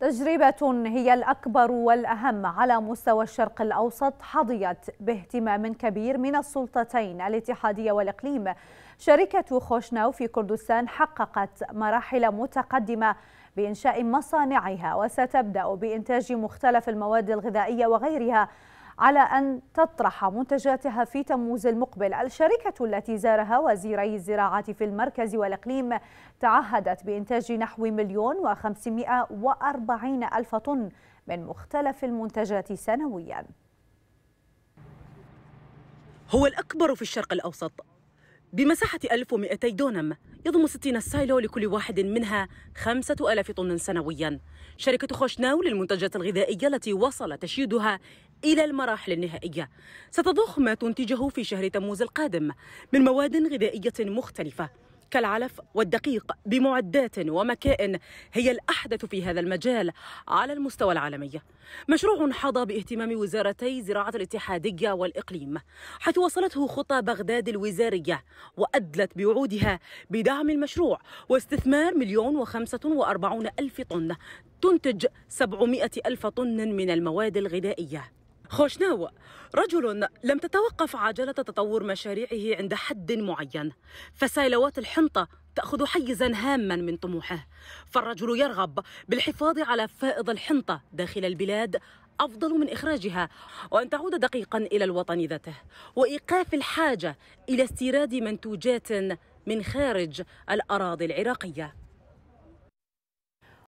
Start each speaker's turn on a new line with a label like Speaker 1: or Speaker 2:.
Speaker 1: تجربة هي الأكبر والأهم على مستوى الشرق الأوسط حظيت باهتمام كبير من السلطتين الاتحادية والإقليم. شركة خوشناو في كردستان حققت مراحل متقدمة بإنشاء مصانعها وستبدأ بإنتاج مختلف المواد الغذائية وغيرها. على أن تطرح منتجاتها في تموز المقبل. الشركة التي زارها وزيري الزراعة في المركز والإقليم تعهدت بإنتاج نحو مليون وخمسمائة وأربعين ألف طن من مختلف المنتجات سنويا.
Speaker 2: هو الأكبر في الشرق الأوسط. بمساحة 1200 دونم يضم 60 سايلو لكل واحد منها 5000 طن سنويا. شركة خوشناو للمنتجات الغذائية التي وصل تشييدها إلى المراحل النهائية. ستضخ ما تنتجه في شهر تموز القادم من مواد غذائية مختلفة. كالعلف والدقيق بمعدات ومكائن هي الأحدث في هذا المجال على المستوى العالمي. مشروع حظى باهتمام وزارتي زراعة الاتحادية والإقليم حيث وصلته خطى بغداد الوزارية وأدلت بوعودها بدعم المشروع واستثمار مليون وخمسة وأربعون ألف طن تنتج سبعمائة ألف طن من المواد الغذائية. خوشناو رجل لم تتوقف عجلة تطور مشاريعه عند حد معين. فسيلوات الحنطة تأخذ حيزا هاما من طموحه. فالرجل يرغب بالحفاظ على فائض الحنطة داخل البلاد أفضل من إخراجها وأن تعود دقيقا إلى الوطن ذاته. وإيقاف الحاجة إلى استيراد منتوجات من خارج الأراضي العراقية.